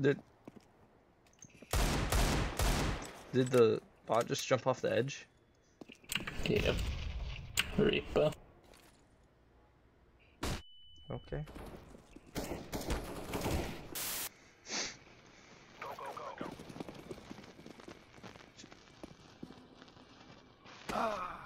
Did did the bot just jump off the edge? Yeah. Reaper. Okay. Ah.